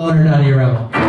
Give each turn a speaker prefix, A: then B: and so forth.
A: Owner, not your own.